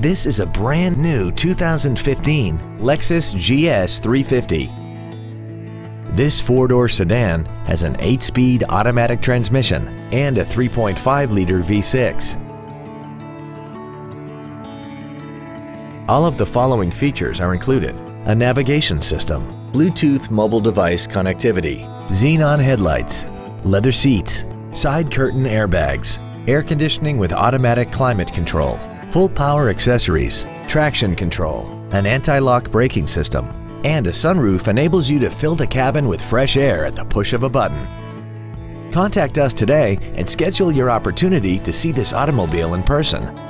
This is a brand new 2015 Lexus GS 350. This four-door sedan has an 8-speed automatic transmission and a 3.5-liter V6. All of the following features are included. A navigation system, Bluetooth mobile device connectivity, xenon headlights, leather seats, side curtain airbags, air conditioning with automatic climate control, full power accessories, traction control, an anti-lock braking system, and a sunroof enables you to fill the cabin with fresh air at the push of a button. Contact us today and schedule your opportunity to see this automobile in person.